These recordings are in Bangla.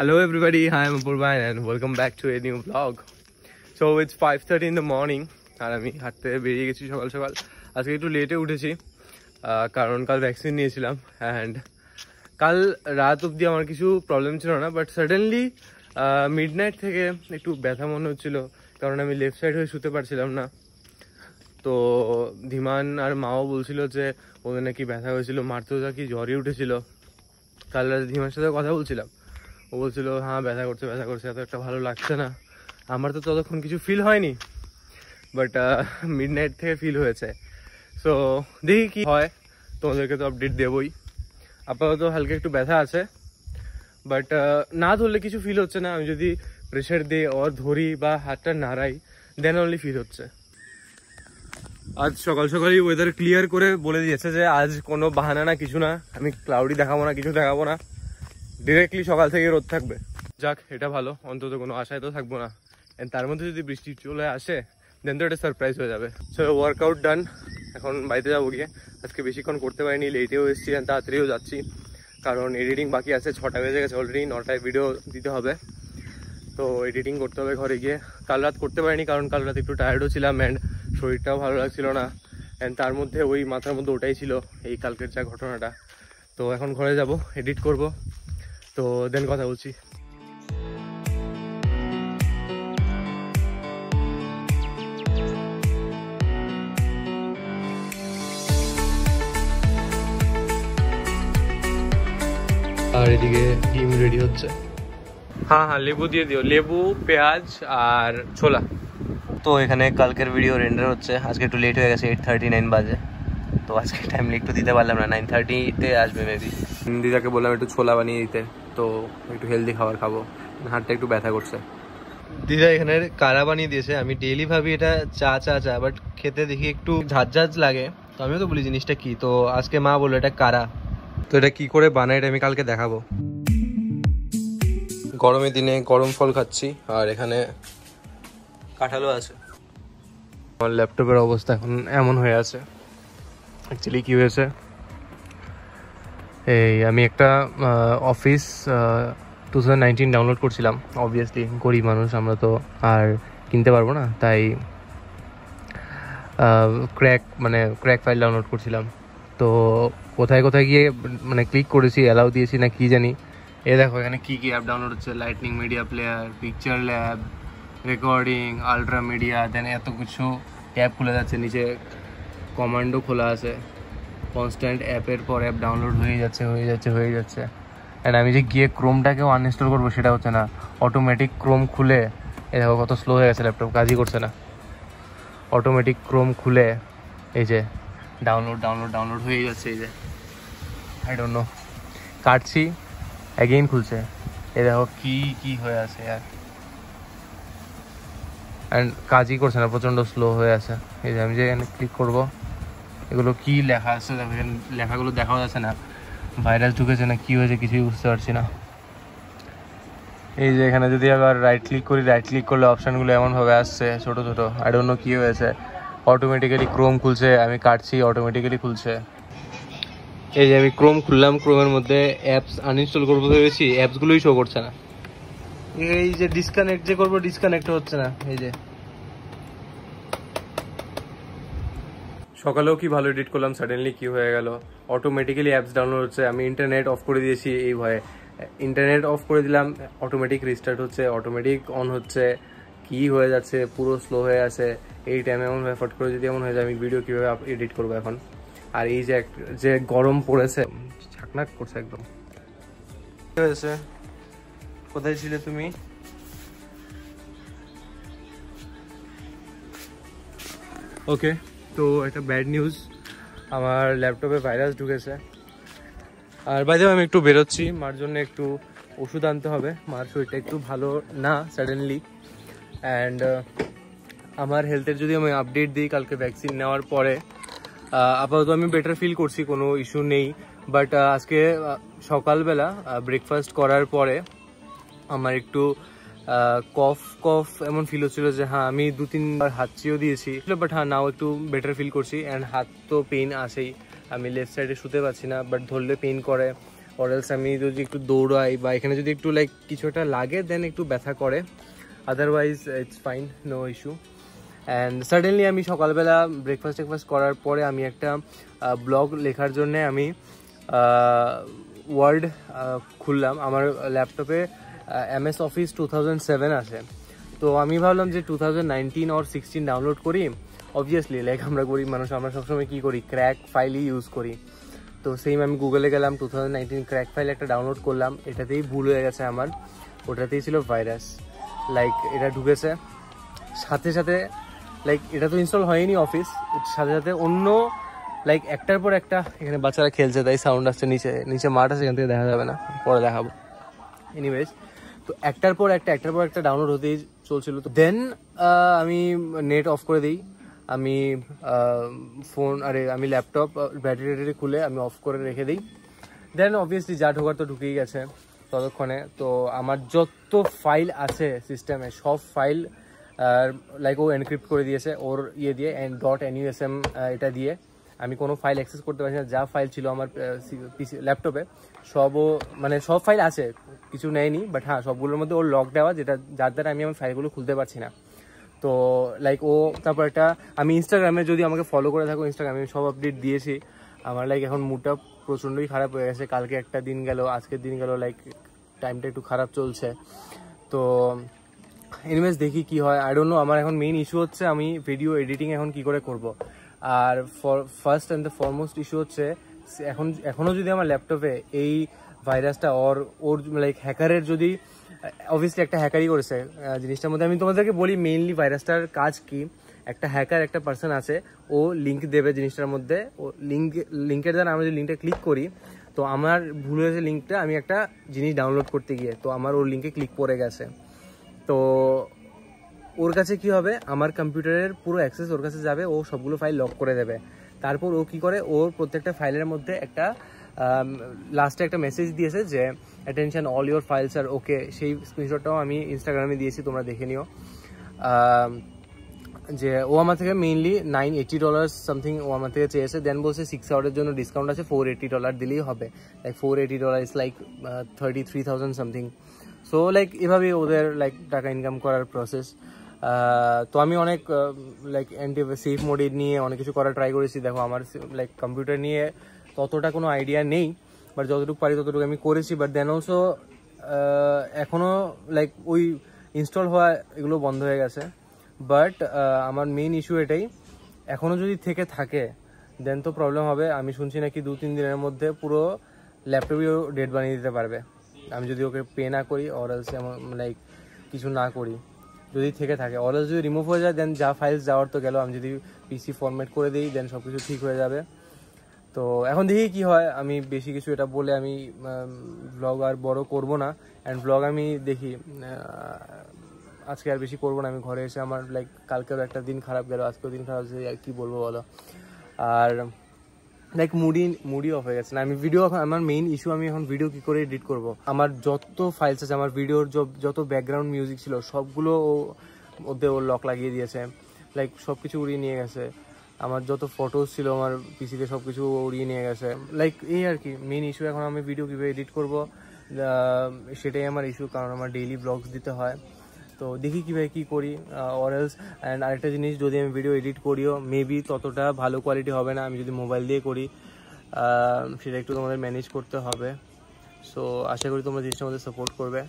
Hello everybody, hi I'm Apurvan and welcome back to a new vlog. So it's 5.30 in the morning আর আমি হাঁটতে বেরিয়ে গেছি সকাল সকাল। আজকে একটু লেটে উঠেছি কারণ কাল ভ্যাকসিন নিয়েছিলাম অ্যান্ড কাল রাত অবধি আমার কিছু প্রবলেম ছিল না বাট সাডেনলি মিড নাইট থেকে একটু ব্যথা মনে হচ্ছিল কারণ আমি লেফট সাইড হয়ে শুতে পারছিলাম না। তো ধীমান আর মাও বলছিল যে ওদের নাকি ব্যথা হয়েছিল মারতেও কি জ্বরই উঠেছিল। কাল রাতে ধীমার সাথে কথা বলছিলাম। ও বলছিল হ্যাঁ ব্যথা করছে ব্যথা করছে, এত একটা ভালো লাগছে না। আমার তো ততক্ষণ কিছু ফিল হয়নি বাট মিড নাইট থেকে ফিল হয়েছে। সো দেখি কি হয়, তোমাদেরকে তো আপডেট দেবই। আপাতত হালকা একটু ব্যথা আছে বাট না ধরলে কিছু ফিল হচ্ছে না। আমি যদি প্রেশার দিই ওর ধরি বা হাতটা নাড়াই দেন অনলি ফিল হচ্ছে। আজ সকাল সকালই ওয়েদার ক্লিয়ার করে বলে দিয়েছে যে, আজ কোনো বাহানা না, কিছু না। আমি ক্লাউডি দেখাবো না, কিছু দেখাবো না। ডিরেক্টলি সকাল থেকে রোদ থাকবে। যাক, এটা ভালো। অন্তত কোনো আশায় তো থাকব না। And তার মধ্যে যদি বৃষ্টি চলে আসে দেন তো এটা সারপ্রাইজ হয়ে যাবে। সো ওয়ার্কআউট ডান এখন বাড়িতে যাব গিয়ে। আজকে বেশিক্ষণ করতে পারিনি লেটেও এসেছি and তাড়াতাড়িও যাচ্ছি। কারণ এডিটিং বাকি আছে, ছটা বেজে গেছে অলরেডি নটায় ভিডিও দিতে হবে। তো এডিটিং করতে হবে ঘরে গিয়ে। কাল রাত করতে পারিনি, কারণ কাল রাত একটু টায়ার্ডও ছিলাম অ্যান্ড শরীরটাও ভালো লাগছিল না। অ্যান্ড তার মধ্যে ওই মাথার মধ্যে ওটাই ছিল, এই কালকের যা ঘটনাটা। তো এখন ঘরে যাব এডিট করব। তো দেন কথা বলছি। আর এদিকে ডিম রেডি হচ্ছে। হ্যাঁ হ্যাঁ লেবু দিয়ে দিও। লেবু পেঁয়াজ আর ছোলা। তো এখানে কালকের ভিডিও রেন্ডার হচ্ছে। আজকে একটু লেট হয়ে গেছে এইট থার্টি নাইন বাজে। তো আজকে টাইমলি একটু দিতে পারলাম না নাইন থার্টিতে আসবে মেবি দিদাকে বললাম একটু ছোলা বানিয়ে দিতে। তো একটু হেলদি খাবার খাব। হাতটা একটু ব্যথা করছে। দিদা এখানে কারা বানিয়ে দিয়েছে? আমি ডেইলি ভাবি এটা চা চা চা বাট খেতে দেখি একটু ঝাঁঝ লাগে। তো আমিও তো বলি জিনিসটা কি? তো আজকে মা বলল এটা কারা? তো এটা কি করে বানায় এটা আমি কালকে দেখাবো। গরমের দিনে গরম ফল খাচ্ছি আর এখানে কাঁঠালও আছে। আমার ল্যাপটপের অবস্থা এখন এমন হয়ে আছে। অ্যাকচুয়ালি কি হয়েছে? এই, আমি একটা অফিস টু ডাউনলোড করছিলাম। অবভিয়াসলি গরিব মানুষ, আমরা তো আর কিনতে পারব না, তাই ক্র্যাক মানে ক্র্যাক ফাইল ডাউনলোড করছিলাম। তো কোথায় কোথায় গিয়ে মানে ক্লিক করেছি অ্যালাউ দিয়েছি না কি জানি। এ দেখো, এখানে কী কী অ্যাপ ডাউনলোড হচ্ছে? Lightning media player picture lab recording ultra media then এত কিছু অ্যাপ খুলে যাচ্ছে, নিচে কমান্ডো খোলা আছে। কনস্ট্যান্ট অ্যাপের পর অ্যাপ ডাউনলোড হয়ে যাচ্ছে হয়ে যাচ্ছে হয়ে যাচ্ছে। অ্যান্ড আমি যে গিয়ে ক্রোমটাকেও আনইনস্টল করব সেটা হচ্ছে না। অটোমেটিক ক্রোম খুলে, এ দেখো কত স্লো হয়ে গেছে ল্যাপটপ কাজই করছে না। অটোমেটিক ক্রোম খুলে, এই যে ডাউনলোড ডাউনলোড ডাউনলোড হয়ে যাচ্ছে, এই যে। আই ডোন্ট নো কাটছি অ্যাগেইন খুলছে। এ দেখো কী কী হয়ে আছে আর। অ্যান্ড কাজই করছে না, প্রচণ্ড স্লো হয়ে আছে। এই যে আমি যে এখানে ক্লিক করব। এগুলো কি লেখা আছে? লেখাগুলো দেখাও যাচ্ছে না। ভাইরাস ঢুকেছে না, কি হয়েছে কিছুই বুঝতে পারছি না। এই যে এখানে যদি আবার রাইট ক্লিক করি রাইট ক্লিক করলে অপশানগুলো এমনভাবে আসছে, ছোট ছোট। ডোন্ট নো কী হয়েছে। অটোমেটিক্যালি ক্রোম খুলছে, আমি কাটছি অটোমেটিক্যালি খুলছে। এই যে আমি ক্রোম খুললাম ক্রোমের মধ্যে অ্যাপস আনইনস্টল করব ভেবেছি অ্যাপসগুলোই শো করছে না। এই যে ডিসকানেক্ট যে করব ডিসকানেক্ট হচ্ছে না, এই যে। সকালেও কি ভালো এডিট করলাম সাডেনলি কি হয়ে গেল? অটোমেটিক্যালি অ্যাপস ডাউনলোড হচ্ছে আমি ইন্টারনেট অফ করে দিয়েছি এই ভয়ে। ইন্টারনেট অফ করে দিলাম অটোমেটিক রিস্টার্ট হচ্ছে অটোমেটিক অন হচ্ছে। কি হয়ে যাচ্ছে? পুরো স্লো হয়ে আছে। এই টাইমে এমন হয়ে ফট করে যদি এমন হয়ে যায় আমি ভিডিও কীভাবে এডিট করব এখন? আর এই যে এক- যে গরম পড়েছে ঝাঁকনাক করছে একদম। হয়েছে? কোথায় ছিলে তুমি? ওকে তো একটা ব্যাড নিউজ আমার ল্যাপটপে ভাইরাস ঢুকেছে। আর বাইরে আমি একটু বেরোচ্ছি। মার জন্য একটু ওষুধ আনতে হবে। মার শরীরটা একটু ভালো না সাডেনলি অ্যান্ড আমার হেলথের যদি আমি আপডেট দিই, কালকে ভ্যাকসিন নেওয়ার পরে আপাতত আমি বেটার ফিল করছি, কোনো ইস্যু নেই। বাট আজকে সকালবেলা ব্রেকফাস্ট করার পরে, আমার একটু কফ কফ এমন ফিল হচ্ছিল যে হ্যাঁ আমি দু তিনবার হাঁচিও দিয়েছি। বাট হ্যাঁ নাও একটু বেটার ফিল করছি। অ্যান্ড হাত তো পেইন আসেই আমি লেফট সাইডে শুতে পারছি না বাট ধরলে পেইন করে। অরেলস আমি যদি একটু দৌড়াই বা এখানে যদি একটু লাইক কিছু একটা লাগে দেন একটু ব্যথা করে। Otherwise it's fine no issue and suddenly আমি সকালবেলা ব্রেকফাস্ট টেকফাস্ট করার পরে আমি একটা ব্লগ লেখার জন্যে আমি ওয়ার্ড খুললাম। আমার ল্যাপটপে M S Office two thousand seven আছে। তো আমি ভাবলাম যে two thousand nineteen or sixteen download করি। অবভিয়াসলি লাইক আমরা করি, মানুষ, আমরা সবসময় কী করি? ক্র্যাক ফাইলই ইউজ করি। তো সেম আমি গুগলে গেলাম two thousand nineteen crack file একটা ডাউনলোড করলাম। এটাতেই ভুল হয়ে গেছে আমার। ওটাতেই ছিল ভাইরাস লাইক এটা ঢুকেছে। সাথে সাথে লাইক এটা তো ইনস্টল হয়নি অফিস সাথে সাথে অন্য লাইক একটার পর একটা, এখানে বাচ্চারা খেলছে, তাই সাউন্ড আসছে নিচে নিচে মাঠ আছে, এখান থেকে দেখা যাবে না। পরে দেখাবো। এনিওয়েজ তো একটার পর একটা, একটার পর একটা ডাউনলোড হতেই চলছিল। তো দেন আমি নেট অফ করে দিই। আমি ফোন আরে, আমি ল্যাপটপ ব্যাটারি ট্যাটারি খুলে আমি অফ করে রেখে দিই। দেন অবভিয়াসলি যা ঢোকার তো ঢুকেই গেছে ততক্ষণে। তো আমার যত ফাইল আছে সিস্টেমে সব ফাইল লাইক ও এনক্রিপ্ট করে দিয়েছে, ওর ইয়ে দিয়ে ডট এন ইউএসএম এটা দিয়ে। আমি কোনো ফাইল অ্যাক্সেস করতে পারছি না, যা ফাইল ছিল আমার ল্যাপটপে সবও মানে সব ফাইল আছে, কিছু নেয়নি বাট হ্যাঁ সবগুলোর মধ্যে ওর লক দেওয়া, যেটা, যার দ্বারা আমি আমার ফাইলগুলো খুলতে পারছি না। তো লাইক ও তারপর একটা, আমি ইনস্টাগ্রামে যদি আমাকে ফলো করে থাকো ইনস্টাগ্রামে সব আপডেট দিয়েছি। আমার লাইক এখন মুডটা প্রচণ্ডই খারাপ হয়ে গেছে, কালকে একটা দিন গেল, আজকের দিন গেল লাইক টাইমটা একটু খারাপ চলছে। তো এনিওয়েজ দেখি কি হয় আই ডোন্ট নো আমার এখন মেইন ইস্যু হচ্ছে আমি ভিডিও এডিটিং এখন কি করে করব। আর for first and the foremost issue হচ্ছে, এখন এখনও যদি আমার ল্যাপটপে এই ভাইরাসটা ওর ওর লাইক হ্যাকারের যদি অবভিয়াসলি একটা হ্যাকারই করেছে জিনিসটার মধ্যে। আমি তোমাদেরকে বলি মেইনলি ভাইরাসটার কাজ কি? একটা হ্যাকার একটা পার্সন আছে, ও লিঙ্ক দেবে জিনিসটার মধ্যে। ও লিঙ্ক লিঙ্কের দ্বারা আমি যদি লিঙ্কটা ক্লিক করি, তো আমার ভুল হয়েছে লিঙ্কটা আমি একটা জিনিস ডাউনলোড করতে গিয়ে, তো আমার ওর লিঙ্কে ক্লিক করে গেছে। তো ওর কাছে কি হবে? আমার কম্পিউটারের পুরো অ্যাক্সেস ওর কাছে যাবে, ও সবগুলো ফাইল লক করে দেবে। তারপর ও কি করে? ওর প্রত্যেকটা ফাইলের মধ্যে একটা লাস্টে একটা মেসেজ দিয়েছে যে attention all your files are okay সেই স্ক্রিনশটটাও আমি ইনস্টাগ্রামে দিয়েছি, তোমরা দেখে নিও। যে ও আমার থেকে mainly nine eighty dollar something ও আমার থেকে চেয়েছে। দেন বলছে সিক্স আওয়ারের জন্য ডিসকাউন্ট আছে ফোর এইটি ডলার দিলেই হবে। Like four eighty dollar is like thirty three thousand something so like এভাবেই ওদের লাইক টাকা ইনকাম করার প্রসেস তো আমি অনেক লাইক অ্যান্টি সেফ মোডে নিয়ে অনেক কিছু করার ট্রাই করেছি। দেখো, আমার লাইক কম্পিউটার নিয়ে ততটা কোনো আইডিয়া নেই বাট যতটুকু পারি ততটুকু আমি করেছি। বাট দেন অলসো এখনও লাইক ওই ইনস্টল হওয়া এগুলো বন্ধ হয়ে গেছে। বাট আমার মেইন ইস্যু এটাই এখনও যদি থেকে থাকে দেন তো প্রবলেম হবে। আমি শুনছি নাকি দু তিন দিনের মধ্যে পুরো ল্যাপটপেও ডেট বানিয়ে দিতে পারবে। আমি যদি ওকে পে না করি অরালস লাইক কিছু না করি। যদি থেকে থাকে। অরালস যদি রিমুভ হয়ে যায় দেন যা ফাইলস যাওয়ার তো গেল, আমি যদি পিসি ফরম্যাট করে দিই দেন সব কিছু ঠিক হয়ে যাবে। তো এখন দেখি কি হয়। আমি বেশি কিছু এটা বলে আমি ব্লগ আর বড় করব না। অ্যান্ড ব্লগ আমি দেখি আজকে আর বেশি করব না। আমি ঘরে এসে আমার লাইক কালকেরও একটা দিন খারাপ গেল, আজকেও দিন খারাপ হয়েছে আর কি বলব বলো। আর লাইক মুডি মুডি অফ হয়ে গেছে। না, আমি ভিডিও আমার মেইন ইস্যু আমি এখন ভিডিও কি করে এডিট করব? আমার যত ফাইলস আছে, আমার ভিডিওর যত ব্যাকগ্রাউন্ড মিউজিক ছিল, সবগুলো ওতে ও লক লাগিয়ে দিয়েছে। লাইক সব কিছু উড়িয়ে নিয়ে গেছে। আমার যত ফটোস ছিল, আমার পিসিতে সব কিছু উড়িয়ে নিয়ে গেছে। লাইক এই আর কি মেইন ইস্যু এখন আমি ভিডিও কীভাবে এডিট করব? সেটাই আমার ইস্যু কারণ আমার ডেইলি ব্লগস দিতে হয়। তো দেখি কীভাবে কী করি অরেলস অ্যান্ড আরেকটা জিনিস, যদি আমি ভিডিও এডিট করিও মেবি ততটা ভালো কোয়ালিটি হবে না, আমি যদি মোবাইল দিয়ে করি সেটা একটু তোমাদের ম্যানেজ করতে হবে। সো আশা করি তোমরা জিনিসটা আমাদের সাপোর্ট করবে।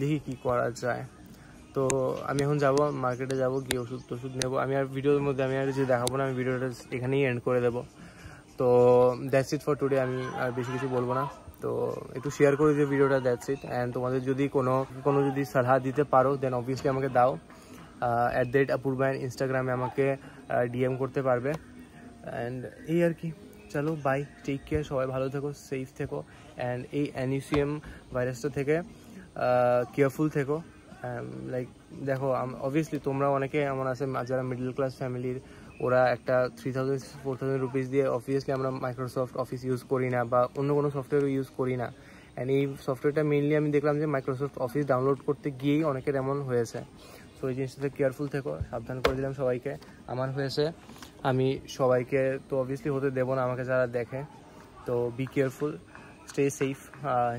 দেখি কী করা যায়। তো আমি এখন যাব মার্কেটে যাব, গিয়ে ওষুধ টষুধ নেব। আমি আর ভিডিওর মধ্যে, আমি আর কিছু দেখাবো না, আমি ভিডিওটা এখানেই এন্ড করে দেবো। তো দ্যাটস ইট ফর টুডে আমি আর বেশি কিছু বলব না। তো একটু শেয়ার করে দিও ভিডিওটা দ্যাটস ইট অ্যান্ড তোমাদের যদি কোনো কোনো যদি সালাহ দিতে পারো দেন অবভিয়াসলি আমাকে দাও। অ্যাট দ্য রেট অ্যান ইনস্টাগ্রামে আমাকে ডিএম করতে পারবে। অ্যান্ড এই আর কি। চলো বাই টেক কেয়ার সবাই ভালো থেকো সেফ থেকো। অ্যান্ড এই অ্যানিসিএম ভাইরাসটা থেকে কেয়ারফুল থেকো। লাইক দেখো অবভিয়াসলি তোমরা অনেকে এমন আছে, যারা মিডল ক্লাস ফ্যামিলির ওরা একটা three thousand four thousand rupees দিয়ে অবভিয়াসলি আমরা মাইক্রোসফট অফিস ইউজ করি না বা অন্য কোনো সফটওয়্যার ইউজ করি না। অ্যান্ড এই সফটওয়্যারটা মেনলি আমি দেখলাম যে মাইক্রোসফট অফিস ডাউনলোড করতে গিয়েই অনেকের এমন হয়েছে। সো এই জিনিসটাতে কেয়ারফুল থেকো, সাবধান করে দিলাম সবাইকে। আমার হয়েছে, আমি সবাইকে তো অবভিয়াসলি হতে দেবো না, আমাকে যারা দেখে। তো বি কেয়ারফুল স্টে সেফ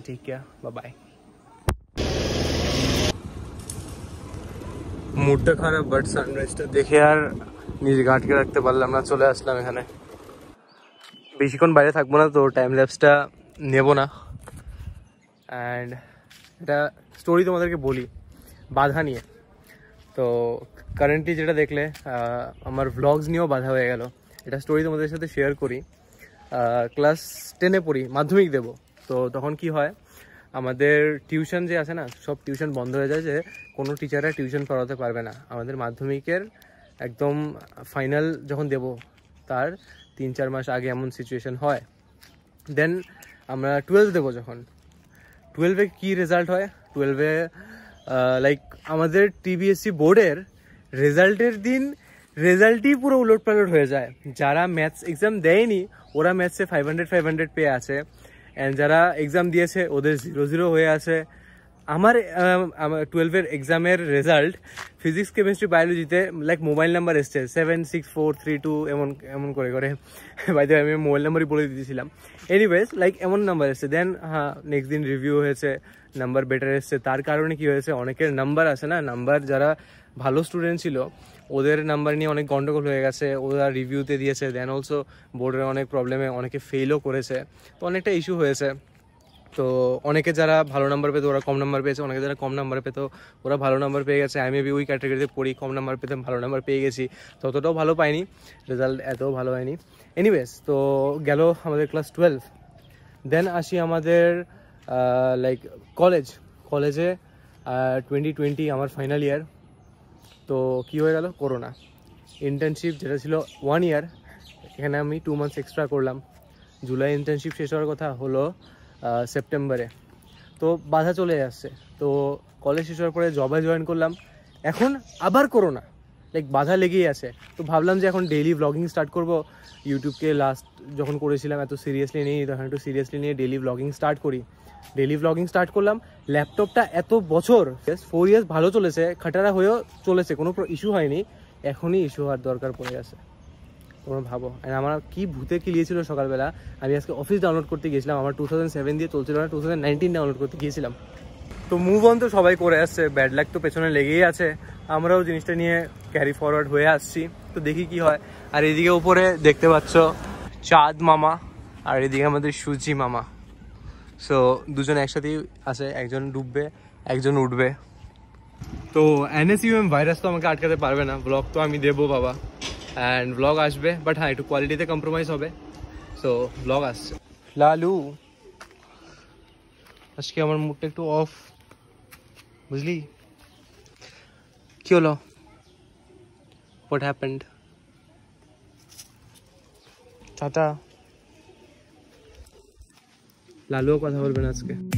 ঠিক কেয়ার বা বাই মুডটা খারাপ বাট সানরাইজটা দেখে আর নিজেকে আটকে রাখতে পারলাম না, চলে আসলাম এখানে। বেশিক্ষণ বাইরে থাকব না তো টাইম ল্যাপসটা নেব না। অ্যান্ড এটা স্টোরি তোমাদেরকে বলি, বাধা নিয়ে। তো কারেন্টলি যেটা দেখলে আমার ভ্লগস নিয়েও বাধা হয়ে গেল। এটা স্টোরি তোমাদের সাথে শেয়ার করি। ক্লাস টেনে পড়ি, মাধ্যমিক দেব। তো তখন কি হয় আমাদের টিউশন যে আছে না, সব টিউশন বন্ধ হয়ে যায় যে কোনো টিচাররা টিউশন পড়াতে পারবে না। আমাদের মাধ্যমিকের একদম ফাইনাল যখন দেব, তার তিন চার মাস আগে এমন সিচুয়েশন হয়। দেন আমরা টুয়েলভ দেবো যখন। টুয়েলভে কী রেজাল্ট হয়? টুয়েলভে লাইক আমাদের টিবিএসসি বোর্ডের রেজাল্টের দিন রেজাল্টই পুরো উলট পালট হয়ে যায়। যারা ম্যাথস এক্সাম দেয়নি, ওরা ম্যাথসে ফাইভ হান্ড্রেড ফাইভ হান্ড্রেড পেয়ে আছে। অ্যান্ড যারা এক্সাম দিয়েছে, ওদের জিরো জিরো হয়ে আছে। আমার টুয়েলভের এক্সামের রেজাল্ট ফিজিক্স কেমিস্ট্রি বায়োলজিতে লাইক মোবাইল নাম্বার এসছে। Seven six four three two এমন এমন করে করে। বাইদে আমি মোবাইল নাম্বারই বলে দিয়েছিলাম। এনিওয়েজ লাইক এমন নাম্বার এসছে। দেন হ্যাঁ নেক্সট দিন রিভিউ হয়েছে। নাম্বার বেটার এসছে। তার কারণে কি হয়েছে? অনেকের নাম্বার আছে না? নাম্বার যারা ভালো স্টুডেন্ট ছিল ওদের নাম্বার নিয়ে অনেক গন্ডগোল হয়ে গেছে, ওরা রিভিউতে দিয়েছে দেন অলসো বোর্ডের অনেক প্রবলেমে অনেকে ফেলও করেছে, তো অনেকটা ইস্যু হয়েছে। তো অনেকে যারা ভালো নাম্বার পেতো, ওরা কম নাম্বার পেয়েছে, অনেকে যারা কম নাম্বার পেতো, ওরা ভালো নাম্বার পেয়ে গেছে। আমি বি ওই ক্যাটাগরিতে পড়ি, কম নাম্বার পেতে ভালো নাম্বার পেয়ে গেছি, ততটাও ভালো পাইনি রেজাল্ট এতও ভালো হয়নি। এনিওয়েজ তো গেল আমাদের ক্লাস টুয়েলভ দেন আসি আমাদের লাইক কলেজ কলেজে টোয়েন্টি টোয়েন্টি আমার ফাইনাল ইয়ার তো কি হয়ে গেল? করোনা ইন্টার্নশিপ যেটা ছিল ওয়ান ইয়ার এখানে আমি টু মান্থস এক্সট্রা করলাম। জুলাই ইন্টার্নশিপ শেষ হওয়ার কথা হলো সেপ্টেম্বরে তো বাধা চলে আসছে। তো কলেজ শেষ হওয়ার পরে জবে জয়েন করলাম। এখন আবার করোনা লাইক বাধা লেগেই আছে। তো ভাবলাম যে এখন ডেইলি ব্লগিং স্টার্ট করব। ইউটিউবকে লাস্ট যখন করেছিলাম, এত সিরিয়াসলি নিই, তখন একটু সিরিয়াসলি নিয়ে ডেইলি ব্লগিং স্টার্ট করি। ডেইলি ব্লগিং স্টার্ট করলাম। ল্যাপটপটা এত বছর ফোর ইয়ার্স ভালো চলেছে, খাটারা হয়েও চলেছে, কোনো ইস্যু হয়নি। এখনই ইস্যু হওয়ার দরকার পড়ে গেছে তোমরা ভাবো। আর আমার কি ভূতে কিলিয়েছিল সকালবেলা, আমি আজকে অফিস ডাউনলোড করতে গিয়েছিলাম। আমার টু থাউজেন্ড সেভেন দিয়ে চলছিল না টু থাউজেন্ড নাইনটিন ডাউনলোড করতে গিয়েছিলাম। তো মুভ অন তো সবাই করে আসছে। ব্যাড লাক তো পেছনে লেগেই আছে। আমরাও জিনিসটা নিয়ে ক্যারি ফরওয়ার্ড হয়ে আসছি। তো দেখি কি হয়। আর এদিকে উপরে দেখতে পাচ্ছ চাঁদ মামা, আর এদিকে আমাদের সুজি মামা। সো দুজন একসাথেই আছে। একজন ডুববে, একজন উঠবে। তো এনএসইউএম ভাইরাস তো আমাকে আটকাতে পারবে না। ব্লগ তো আমি দেবো, বাবা। অ্যান্ড ব্লগ আসবে। বাট হ্যাঁ একটু কোয়ালিটিতে কম্প্রোমাইজ হবে। সো ব্লগ আসছে। লালু, আজকে আমার মুডটা একটু অফ বুঝলি কি হলো হোয়াট হ্যাপেন্ড টাটা লালুও কথা বলবেন আজকে